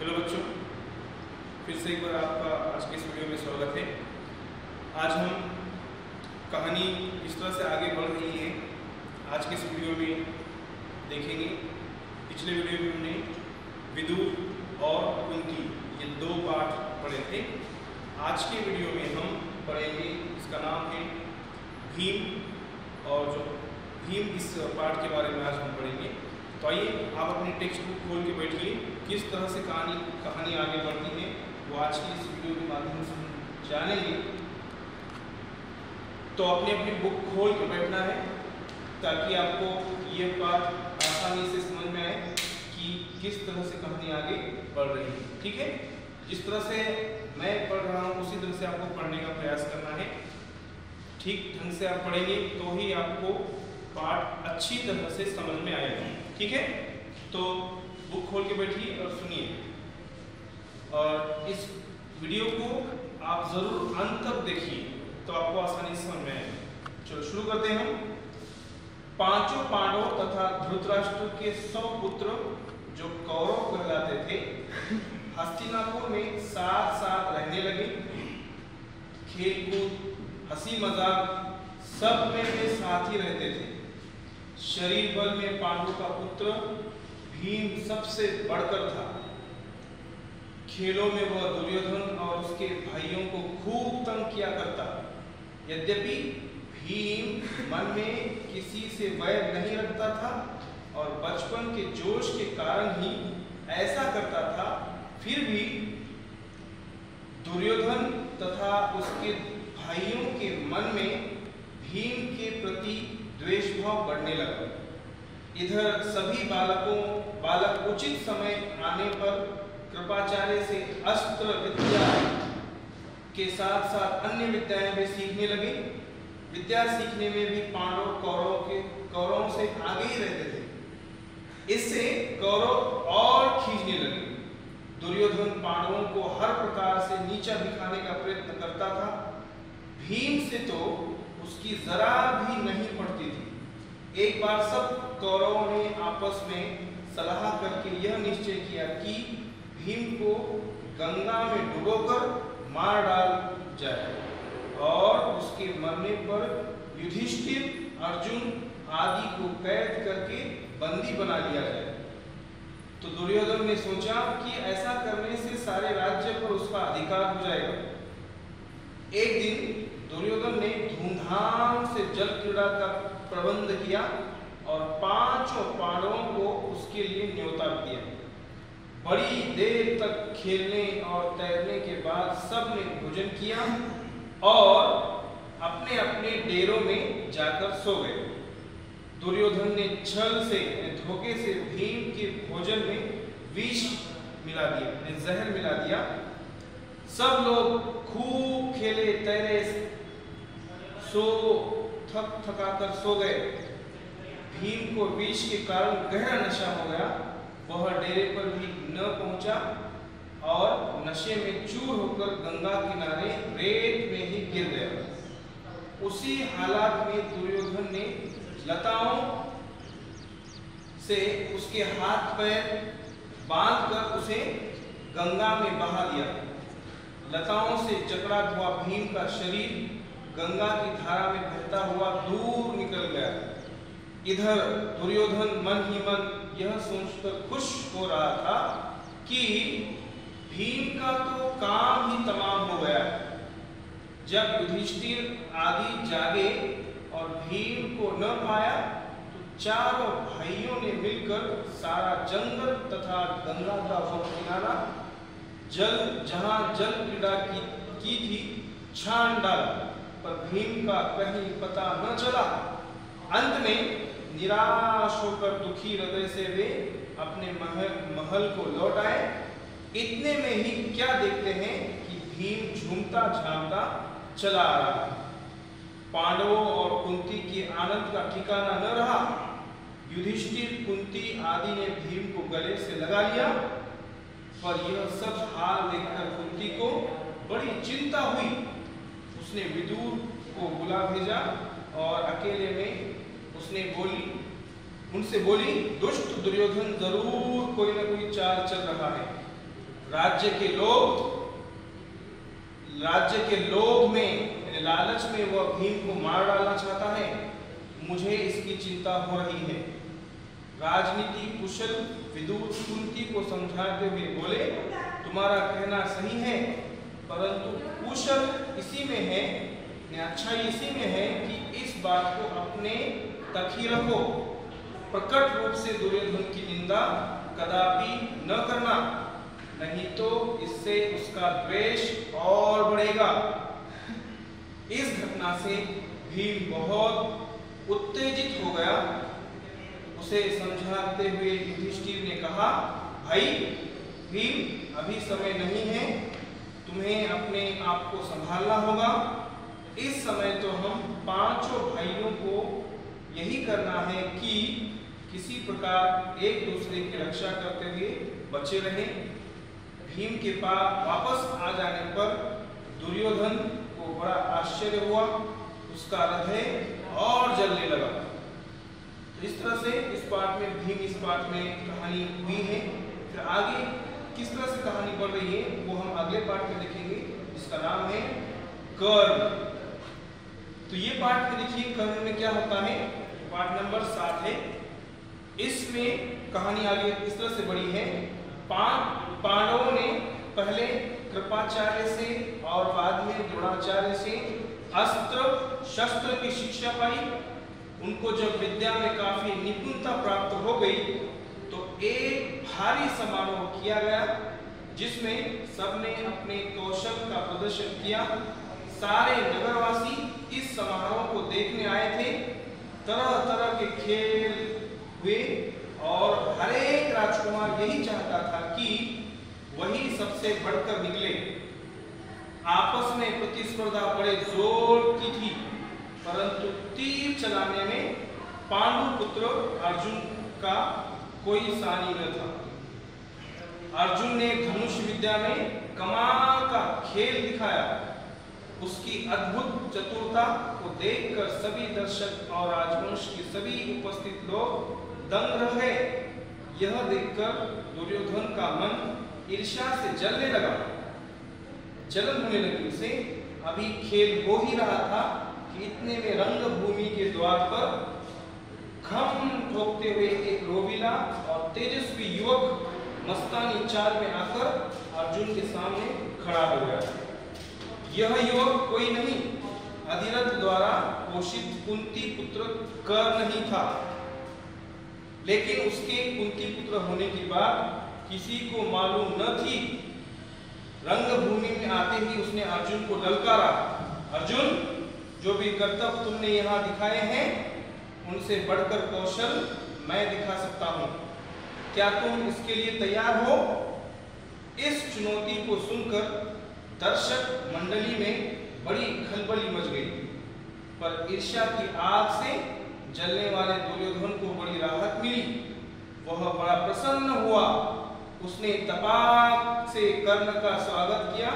Hello बच्चों, फिर से एक बार आपका आज के इस वीडियो में स्वागत है। आज हम कहानी इस तरह से आगे बढ़ रही है, आज के इस वीडियो में देखेंगे। पिछले वीडियो में हमने विदुर और कुंती, ये दो पाठ पढ़े थे। आज के वीडियो में हम पढ़ेंगे, इसका नाम है भीम, और जो भीम इस पाठ के बारे में आज हम पढ़ेंगे। तो आइए, आप अपनी टेक्स्ट बुक खोल के बैठिए। किस तरह से कहानी कहानी आगे बढ़ती है, वो आज की इस वीडियो के माध्यम से जानेंगे। तो अपनी अपनी बुक खोल के बैठना है, ताकि आपको ये बात आसानी से समझ में आए कि किस तरह से कहानी आगे बढ़ रही है। ठीक है? जिस तरह से मैं पढ़ रहा हूँ, उसी तरह से आपको पढ़ने का प्रयास करना है। ठीक ढंग से आप पढ़ेंगे तो ही आपको पाठ अच्छी तरह से समझ में आएगा। ठीक है? तो बुक खोल के बैठिए और सुनिए। और इस वीडियो को आप ज़रूर अंत तक देखिए तो आपको आसानी से समझ में आएगा। चलो, शुरू करते हैं पाँचों पांडव तथा धृतराष्ट्र के सौ पुत्र, जो कौरव कहलाते थे, हस्तिनापुर में साथ साथ रहने लगे। खेलकूद हँसी मज़ाक सब में साथ ही रहते थे। शरीर बल में पांडु का पुत्र भीम सबसे बढ़कर था। खेलों में वह दुर्योधन और उसके भाइयों को खूब तंग किया करता। यद्यपि भीम मन में किसी से वैर नहीं रखता था और बचपन के जोश के कारण ही ऐसा करता था, फिर भी दुर्योधन तथा उसके भाइयों के मन में भीम के प्रति द्वेष भाव बढ़ने लगा। इधर सभी बालकों बालक उचित समय आने पर कृपाचार्य से अस्त्र विद्या के साथ साथ अन्य विद्याएँ भी सीखने लगे। विद्या सीखने में भी पांडव कौरव के, कौरवों से आगे ही रहते थे। इससे कौरव और खींचने लगे। दुर्योधन पांडवों को हर प्रकार से नीचा दिखाने का प्रयत्न करता था। भीम से तो उसकी जरा भी नहीं पड़ती थी। एक बार सब कौरवों ने आपस में सलाह करके यह निश्चय किया कि भीम को गंगा में डुबोकर मार डाल जाए और उसके मरने पर युधिष्ठिर अर्जुन आदि को कैद करके बंदी बना लिया जाए। तो दुर्योधन ने सोचा कि ऐसा करने से सारे राज्य पर उसका अधिकार हो जाएगा। एक दिन दुर्योधन ने धूमधाम से जल क्रीड़ा का प्रबंध किया और पाँचों पांडवों को उसके लिए न्योता दिया। बड़ी देर तक खेलने और तैरने के बाद सबने भोजन किया और अपने अपने डेरों में जाकर सो गए। दुर्योधन ने छल से धोखे से भीम के भोजन में विष मिला दिया जहर मिला दिया। सब लोग खूब खेले, तैरे, सो थक थकाकर सो गए। भीम को विष के कारण गहरा नशा हो गया, वह डेरे पर भी न पहुँचा और नशे में चूर होकर गंगा किनारे रेत में ही गिर गया। उसी हालात में दुर्योधन ने लताओं से उसके हाथ पैर बांधकर उसे गंगा में बहा दिया। लताओं से जकड़ा हुआ भीम का शरीर गंगा की धारा में बहता हुआ दूर निकल गया। इधर दुर्योधन मन ही मन यह सोचकर खुश हो रहा था कि भीम का तो काम ही तमाम हो गया। जब युधिष्ठिर आदि जागे और भीम को न पाया तो चारों भाइयों ने मिलकर सारा जंगल तथा गंगा का वह किनारा जल जहाँ जल क्रीड़ा की, की थी छान डाला। पर भीम का कहीं पता न चला। अंत में निराश होकर दुखी हृदय से वे अपने महल महल को लौट आए। इतने में ही क्या देखते हैं कि भीम झूमता झामता चला आ रहा है पांडवों और कुंती के आनंद का ठिकाना न रहा। युधिष्ठिर, कुंती आदि ने भीम को गले से लगा लिया। पर यह सब हाल देखकर कुंती को बड़ी चिंता हुई। उसने विदुर को बुला भेजा और अकेले में उसने बोली, उनसे बोली, दुष्ट दुर्योधन ज़रूर कोई ना कोई चाल चल रहा है। राज्य के लोग, राज्य के लोभ में लालच में वह भीम को मार डालना चाहता है। मुझे इसकी चिंता हो रही है। राजनीति कुशल विदुर कुंती को समझाते हुए बोले, तुम्हारा कहना सही है, परंतु कुशल इसी में है अच्छाई इसी में है कि इस बात को अपने तक ही रखो। प्रकट रूप से दुर्योधन की निंदा कदापि न करना, नहीं तो इससे उसका द्वेष और बढ़ेगा। इस घटना से भीम बहुत उत्तेजित हो गया। उसे समझाते हुए युधिष्ठिर ने कहा, भाई, भीम, अभी समय नहीं है। तुम्हें अपने आप को संभालना होगा। इस समय तो हम पाँचों भाइयों को यही करना है कि किसी प्रकार एक दूसरे की रक्षा करते हुए बचे रहे। भीम के पास वापस आ जाने पर दुर्योधन को बड़ा आश्चर्य हुआ। उसका हृदय और जलने लगा। इस तरह से इस पार्ट में, भीम इस पार्ट में कहानी हुई है। फिर आगे किस तरह से कहानी बढ़ रही है, वो हम अगले पार्ट में देखेंगे, जिसका नाम है कर्ण तो ये पार्ट में देखिए कर्ण में क्या होता है? पार्ट नंबर सात है। इसमें कहानी आगे इस तरह से बड़ी है। पांडवों ने पहले कृपाचार्य से और बाद में द्रोणाचार्य से अस्त्र, शस्त्र की शिक्षा पाई। उनको जब विद्या में काफ़ी निपुणता प्राप्त हो गई तो एक भारी समारोह किया गया, जिसमें सबने अपने कौशल का प्रदर्शन किया। सारे नगरवासी इस समारोह को देखने आए थे। तरह तरह के खेल हुए और हर एक राजकुमार यही चाहता था कि वही सबसे बढ़कर निकले। आपस में प्रतिस्पर्धा बड़े ज़ोर की थी, परंतु तीर चलाने में पांडु पुत्र अर्जुन का कोई सानी न था। अर्जुन ने धनुष विद्या में कमाल का खेल दिखाया। उसकी अद्भुत चतुरता को देखकर सभी दर्शक और राजवंश के सभी उपस्थित लोग दंग रह यह देखकर दुर्योधन का मन ईर्ष्या से जलने लगा। जलन होने लगी उसे। अभी खेल हो ही रहा था कि इतने में रंग भूमि के द्वार पर खम ठोकते हुए एक रोबीला और तेजस्वी युवक मस्तानी चाल में आकर अर्जुन के सामने खड़ा हो गया। यह युवक कोई नहीं। अधिरथ द्वारा पोषित कुंती पुत्र कर नहीं था। लेकिन उसके कुंती पुत्र होने के बाद किसी को मालूम न थी। रंग भूमि में आते ही उसने अर्जुन को ललकारा। अर्जुन, जो भी कर्तव्य तुमने यहाँ दिखाए हैं, उनसे बढ़कर कौशल मैं दिखा सकता हूँ। क्या तुम इसके लिए तैयार हो? इस चुनौती को सुनकर दर्शक मंडली में बड़ी खलबली मच गई। पर ईर्ष्या की आग से जलने वाले दुर्योधन को बड़ी राहत मिली। वह बड़ा प्रसन्न हुआ। उसने तपाक से कर्ण का स्वागत किया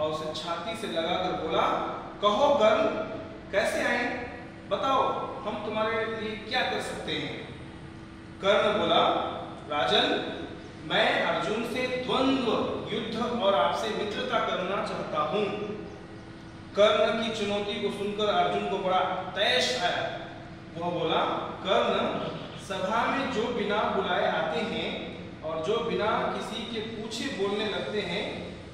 और उसे छाती से लगाकर बोला, कहो कर्ण, कैसे आए? बताओ, हम तुम्हारे लिए क्या कर सकते हैं? कर्ण बोला, राजन मैं अर्जुन से द्वंद्व, युद्ध और आपसे मित्रता करना चाहता हूँ। कर्ण की चुनौती को सुनकर अर्जुन को बड़ा तैश आया। वह बोला, कर्ण, सभा में जो बिना बुलाए आते हैं और जो बिना किसी के पूछे बोलने लगते हैं,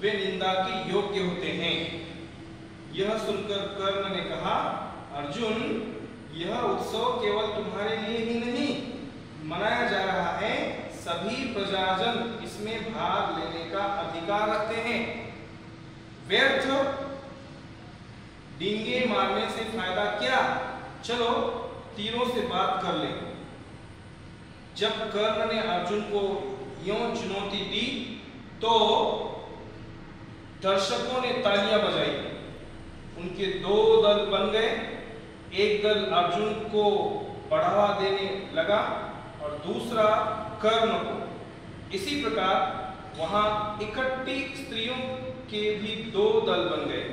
वे निंदा के योग्य होते हैं। यह सुनकर कर्ण ने कहा, अर्जुन, यह उत्सव केवल तुम्हारे लिए ही नहीं, मनाया जा रहा है सभी प्रजाजन इसमें भाग लेने का अधिकार रखते हैं। व्यर्थ डींगे मारने से फ़ायदा क्या? चलो तीरों से बात कर ले। जब कर्ण ने अर्जुन को यो चुनौती दी तो दर्शकों ने तालियाँ बजाई। उनके दो दल बन गए। एक दल अर्जुन को बढ़ावा देने लगा और दूसरा कर्ण को। इसी प्रकार वहाँ इकट्ठी स्त्रियों के भी दो दल बन गए।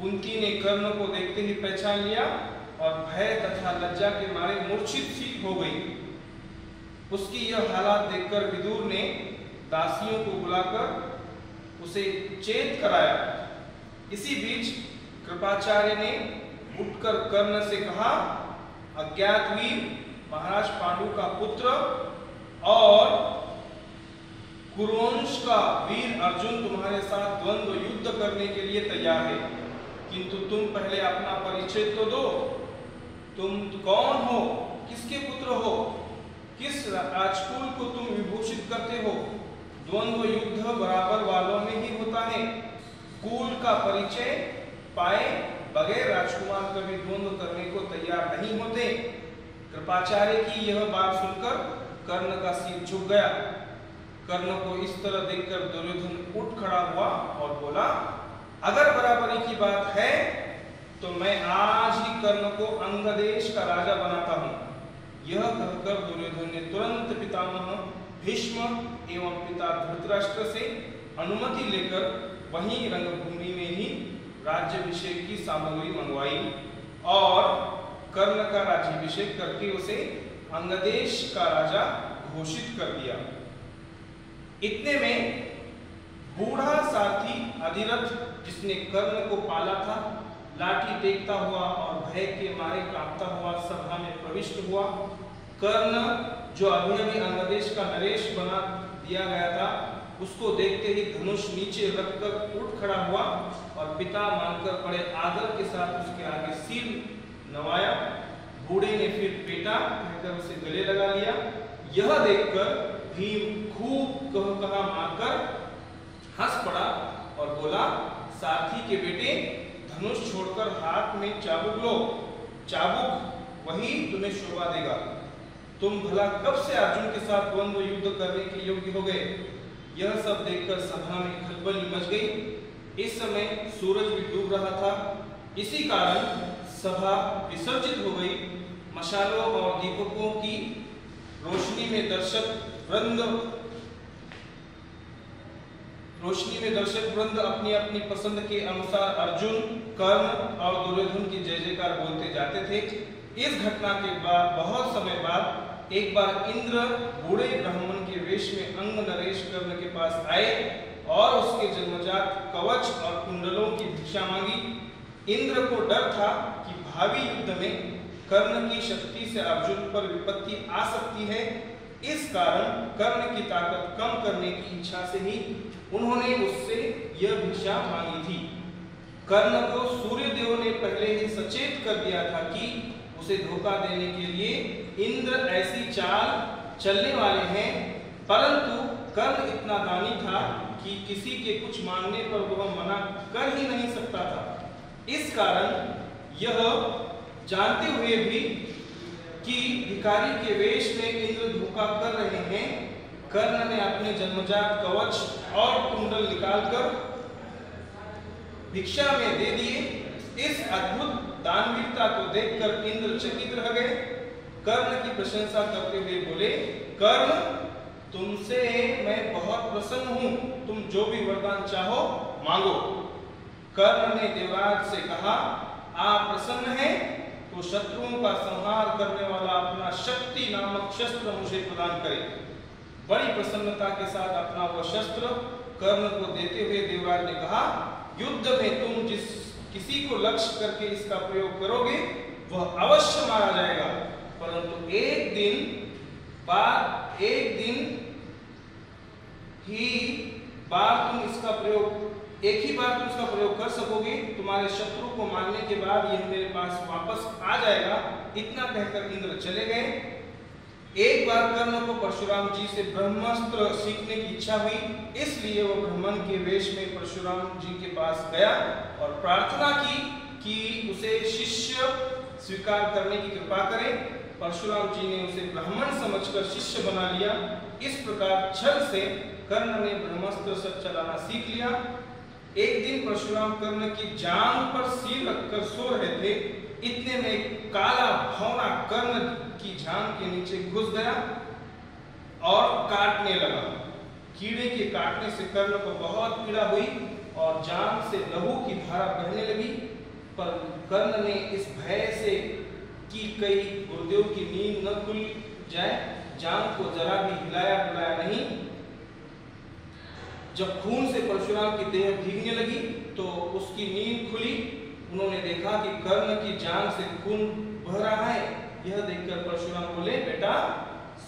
कुंती ने कर्ण को देखते ही पहचान लिया और भय तथा लज्जा के मारे मूर्छित सी हो गई। उसकी यह हालात देखकर विदुर ने दासियों को बुलाकर उसे चेत कराया। इसी बीच कृपाचार्य ने उठकर कर्ण से कहा अज्ञात वीर महाराज पांडु का पुत्र और कुरुवंश का वीर अर्जुन तुम्हारे साथ द्वंद्व युद्ध करने के लिए तैयार है। किंतु तुम पहले अपना परिचय तो दो। तुम कौन हो? किसके पुत्र हो? किस राजकुल को तुम विभूषित करते हो? द्वंद्व युद्ध बराबर वालों में ही होता है। कुल का परिचय पाए बगैर राजकुमार कभी द्वंद्व करने को तैयार नहीं होते। कृपाचार्य की यह बात सुनकर कर्ण का सिर झुक गया। कर्ण को इस तरह देखकर दुर्योधन उठ खड़ा हुआ और बोला, अगर बराबरी की बात है तो मैं आज ही कर्ण को अंगदेश का राजा बनाता हूँ। यह कहकर दुर्योधन ने तुरंत पितामह, भीष्म एवं पिता धृतराष्ट्र से अनुमति लेकर वहीं रंगभूमि में ही राज्यभिषेक की सामग्री मंगवाई और कर्ण का राज्यभिषेक करके उसे अंगदेश का राजा घोषित कर दिया। इतने में बूढ़ा साथी अधिरथ, जिसने कर्ण को पाला था, लाठी टेकता हुआ और भय के मारे कांपता हुआ सभा में प्रविष्ट हुआ। कर्ण, जो अभी अभी अंगदेश का नरेश बना दिया गया था, उसको देखते ही धनुष नीचे रखकर उठ खड़ा हुआ और पिता मानकर बड़े आदर के साथ उसके आगे सिर नवाया। बूढ़े ने फिर बेटा कहकर उसे गले लगा लिया। यह देखकर भीम खूब कह कहा मारकर हंस पड़ा और बोला साथी के बेटे, धनुष छोड़कर हाथ में चाबुक लो। चाबुक वही तुम्हें शोभा देगा। तुम भला कब से अर्जुन के साथ द्वंद्व युद्ध करने के योग्य हो गए? यह सब देखकर सभा में खलबली मच गई। इस समय सूरज भी डूब रहा था। इसी कारण सभा विसर्जित हो गई। मशालों और दीपकों की रोशनी में दर्शक वृंद रोशनी में दर्शक वृंद अपनी अपनी पसंद के अनुसार अर्जुन, कर्ण और दुर्योधन की जय जयकार बोलते जाते थे। इस घटना के बाद, बहुत समय बाद, एक बार इंद्र बूढ़े ब्राह्मण के वेश में अंग नरेश कर्ण के पास आए और उसके जन्मजात कवच और कुंडलों की भिक्षा मांगी। इंद्र को डर था भावी युद्ध में कर्ण की शक्ति से अर्जुन पर विपत्ति आ सकती है। इस कारण कर्ण की ताकत कम करने की इच्छा से ही उन्होंने उससे यह भिक्षा मांगी थी। कर्ण को सूर्य देव ने पहले ही सचेत कर दिया था कि उसे धोखा देने के लिए इंद्र ऐसी चाल चलने वाले हैं, परंतु कर्ण इतना दानी था कि किसी के कुछ मांगने पर वह मना कर ही नहीं सकता था। इस कारण यह जानते हुए भी कि भिखारी के वेश में इंद्र धोखा कर रहे हैं, कर्ण ने अपने जन्मजात कवच और कुंडल निकालकर भिक्षा में दे दिए। इस अद्भुत दानवीरता को देखकर इंद्र चकित रह गए। कर्ण की प्रशंसा करते हुए बोले, कर्ण, तुमसे मैं बहुत प्रसन्न हूँ। तुम जो भी वरदान चाहो, मांगो। कर्ण ने देवराज से कहा आप प्रसन्न हैं तो शत्रुओं का संहार करने वाला अपना शक्ति नामक शस्त्र मुझे प्रदान करें। बड़ी प्रसन्नता के साथ अपना वह शस्त्र कर्ण को देते हुए देवराज ने कहा, युद्ध में तुम जिस किसी को लक्ष्य करके इसका प्रयोग करोगे, वह अवश्य मारा जाएगा। परंतु एक दिन बाद, एक दिन ही बार तुम इसका प्रयोग एक ही बार तुम इसका प्रयोग कर सकोगे, तुम्हारे शत्रु को मारने के बाद यह मेरे पास वापस आ जाएगा। इतना कहकर इंद्र चले गए। एक बार कर्ण को परशुराम जी से ब्रह्मास्त्र सीखने की इच्छा हुई, इसलिए वो ब्राह्मण के वेश में परशुराम जी के पास गया और प्रार्थना की कि उसे शिष्य स्वीकार करने की कृपा करें। परशुराम जी ने उसे ब्राह्मण समझकर शिष्य बना लिया। इस प्रकार छल से कर्ण ने ब्रह्मास्त्र सब चलाना सीख लिया। एक दिन परशुराम कर्ण की जांग पर सिर रखकर सो रहे थे। इतने में काला भौना कर्ण की झांग के नीचे घुस गया और काटने लगा। कीड़े के काटने से कर्ण को बहुत पीड़ा हुई और जान से लहू की धारा बहने लगी, पर कर्ण ने इस भय से कि कई गुरुदेव की नींद न खुल जाए जान को जरा भी हिलाया डुलाया नहीं जब खून से परशुराम की देह भीगने लगी तो उसकी नींद खुली। उन्होंने देखा कि कर्ण की जान से खून बह रहा है। यह देखकर परशुराम बोले, बेटा,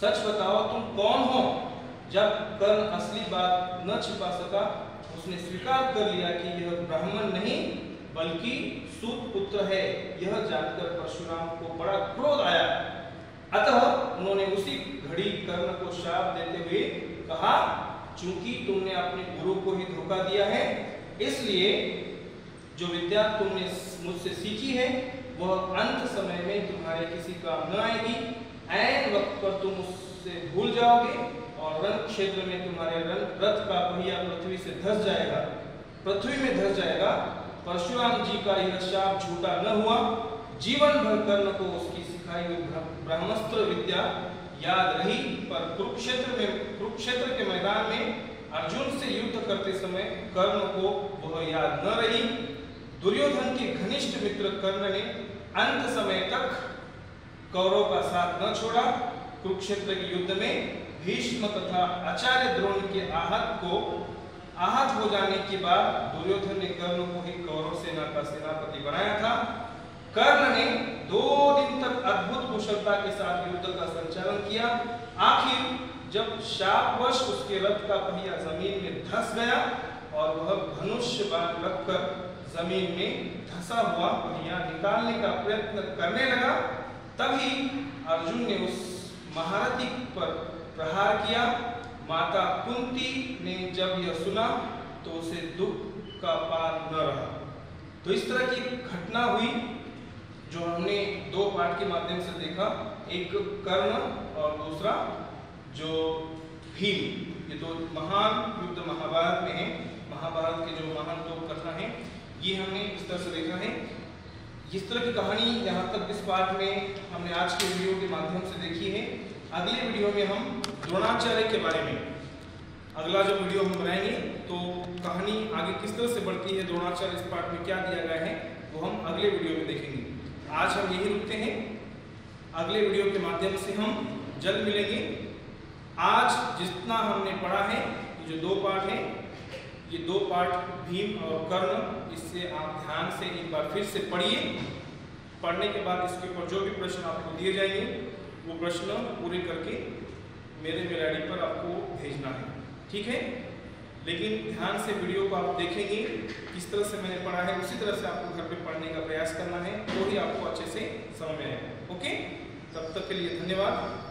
सच बताओ, तुम कौन हो? जब कर्ण असली बात न छिपा सका, उसने स्वीकार कर लिया कि यह ब्राह्मण नहीं, बल्कि सूत पुत्र है। यह जानकर परशुराम को बड़ा क्रोध आया। अतः उन्होंने उसी घड़ी कर्ण को श्राप देते हुए कहा चूँकि तुमने अपने गुरु को ही धोखा दिया है, इसलिए जो विद्या तुमने मुझसे सीखी है, वह अंत समय में तुम्हारे किसी काम न आएगी। ऐन वक्त पर तुम उससे भूल जाओगे और रण क्षेत्र में तुम्हारे रंग रथ का पहिया पृथ्वी से धस जाएगा। पृथ्वी में धस जाएगा। परशुराम जी का यह शाप झूठा न हुआ। जीवन भर कर्ण को उसकी सिखाई हुई ब्रह्मस्त्र विद्या याद रही, पर कुरुक्षेत्र में, कुरुक्षेत्र के मैदान में अर्जुन से युद्ध करते समय कर्ण को वह याद न रही। दुर्योधन के घनिष्ठ मित्र कर्ण ने अंत समय तक कौरव का साथ न छोड़ा। कुरुक्षेत्र के युद्ध में भीष्म तथा आचार्य द्रोण के आहत को आहत हो जाने के बाद दुर्योधन ने कर्ण को ही कौरव सेना का सेनापति बनाया था। कर्ण ने दो अद्भुत कुशलता के साथ युद्ध का संचालन किया। आखिर जब शापवश उसके रथ का पहिया ज़मीन में धस गया और वह धनुष्य बाण रखकर ज़मीन में धसा हुआ, पहिया निकालने का प्रयत्न करने लगा, तभी अर्जुन ने उस महारथी पर प्रहार किया। माता कुंती ने जब यह सुना तो उसे दुख का पार न रहा। तो इस तरह की घटना हुई, जो हमने पार्ट के माध्यम से देखा, एक कर्ण और दूसरा जो भीम। ये दो तो महान युद्ध महाभारत में है। महाभारत के जो महान दो कथा हैं, ये हमने इस तरह से देखा है। इस तरह की कहानी यहाँ तक इस पार्ट में हमने आज के वीडियो के माध्यम से देखी है। अगले वीडियो में हम द्रोणाचार्य के बारे में, अगला जो वीडियो हम बनाएँगे तो कहानी आगे किस तरह से बढ़ती है, द्रोणाचार्य इस पार्ट में क्या दिया गया है, वो हम अगले वीडियो में देखेंगे। आज हम यही रुकते हैं। अगले वीडियो के माध्यम से हम जल्द मिलेंगे। आज जितना हमने पढ़ा है, ये जो दो पार्ट है, ये दो पार्ट भीम और कर्ण, इससे आप ध्यान से एक बार फिर से पढ़िए। पढ़ने के बाद इसके ऊपर जो भी प्रश्न आपको दिए जाएँगे, वो प्रश्न पूरे करके मेरे मेल आईडी पर आपको भेजना है। ठीक है? लेकिन ध्यान से वीडियो को आप देखेंगे, किस तरह से मैंने पढ़ा है, उसी तरह से आपको घर पे पढ़ने का प्रयास करना है तो ही आपको अच्छे से समझ में आएगा। ओके? तब तक के लिए धन्यवाद।